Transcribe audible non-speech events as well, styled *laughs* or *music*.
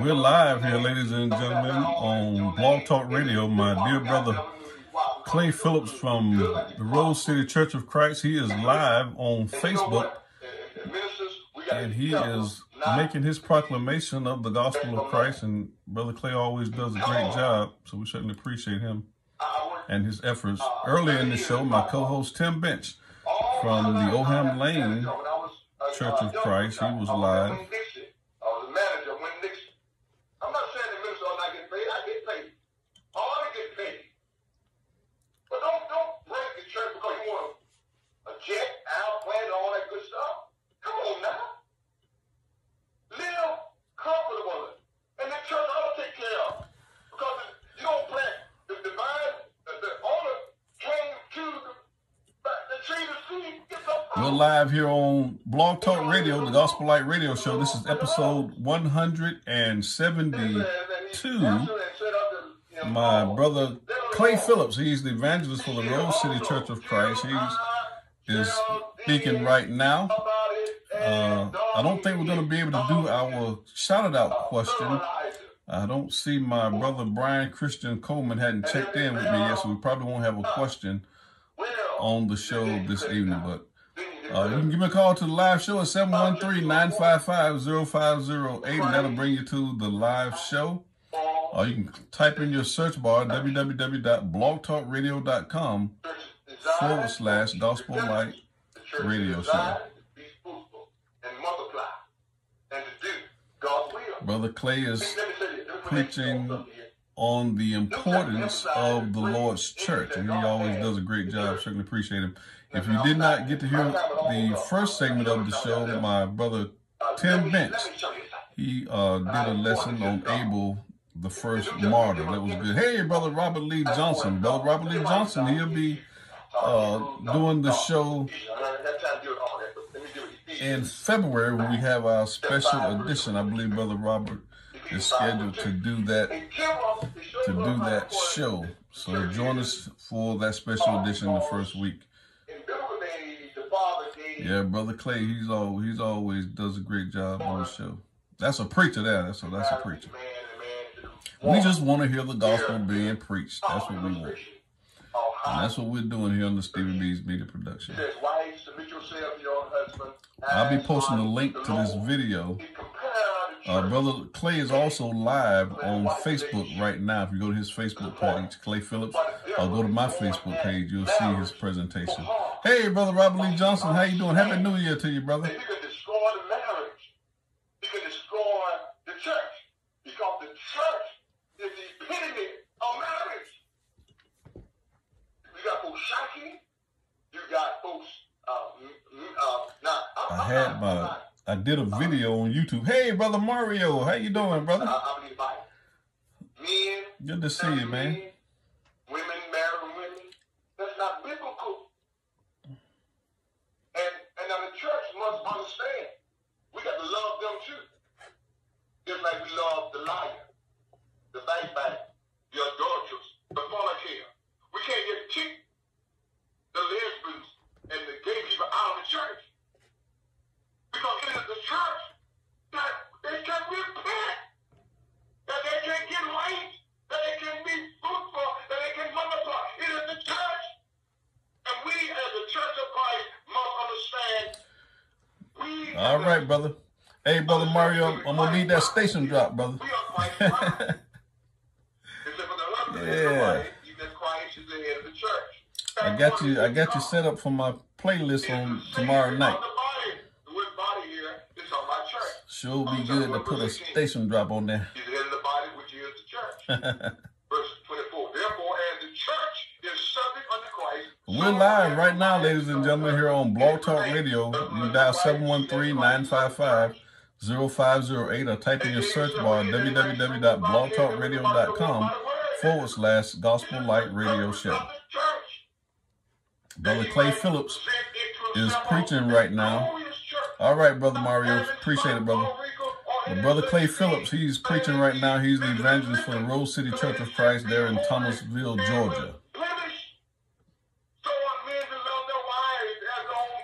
We're live here, ladies and gentlemen, on Blog Talk Radio. My dear brother Clay Phillips from the Rose City Church of Christ. He is live on Facebook and he is making his proclamation of the gospel of Christ. And Brother Clay always does a great job, so we certainly appreciate him and his efforts. Earlier in the show, my co-host Tim Bench from the Oldham Lane Church of Christ, he was live. We're live here on Blog Talk Radio, the Gospel Light Radio Show. This is episode 172. My brother Clay Phillips, he's the evangelist for the Rose City Church of Christ. He's is speaking right now. Uh, I don't think we're going to be able to do our shout it out question. I don't see my brother Brian Christian Coleman hadn't checked in with me yet, so we probably won't have a question on the show this evening. But uh, you can give me a call to the live show at 713-955-0508, and that'll bring you to the live show. Uh, you can type in your search bar, www.blogtalkradio.com forward slash gospel light radio show. Brother Clay is preaching on the importance of the Lord's church, and he always does a great job. Certainly appreciate him. If you did not get to hear the first segment of the show, my brother Tim Bench, he uh, did a lesson on Abel, the first martyr. That was good. Hey, brother Robert Lee Johnson. Brother Robert Lee Johnson, he'll be uh, doing the show in February when we have our special edition. I believe Brother Robert is scheduled to do that to do that show. So join us for that special edition the first week. Yeah, brother Clay, he's always he's always does a great job on the show. That's a preacher there. That's a that's a preacher. We just want to hear the gospel being preached. That's what we want. And that's what we're doing here on the Stevie B's Media Production. I'll be posting a link to this video. Uh, Brother Clay is also live on Facebook right now. If you go to his Facebook page, Clay Phillips, or go to my Facebook page, you'll see his presentation. Hey, Brother Robert Lee Johnson, how you doing? Happy New Year to you, brother. You can destroy the marriage. You can destroy the church. Because the church is the epitome of marriage. You got folks shocking. You got folks, uh, uh, not, I had my, I did a video on YouTube. Hey, Brother Mario, how you doing, brother? I, I believe Bible. Men, Good to see you, man. All right, brother. Hey, Brother Mario, I'm gonna need that station drop, brother. We are Christ's bride. Except for the husband is the Yeah. wife, even Christ is the head of the church. I got you. I got you set up for my playlist on tomorrow night. The body, the word body here is talking about church. Sure be good to put a station drop on there. *laughs* We're live right now, ladies and gentlemen, here on Blog Talk Radio. You dial 713-955-0508 or type in your search bar www.blogtalkradio.com forward slash gospel light radio show. Brother Clay Phillips is preaching right now. All right, Brother Mario. Appreciate it, brother. Brother Clay Phillips, he's preaching right now. He's the evangelist for the Rose City Church of Christ there in Thomasville, Georgia.